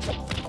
you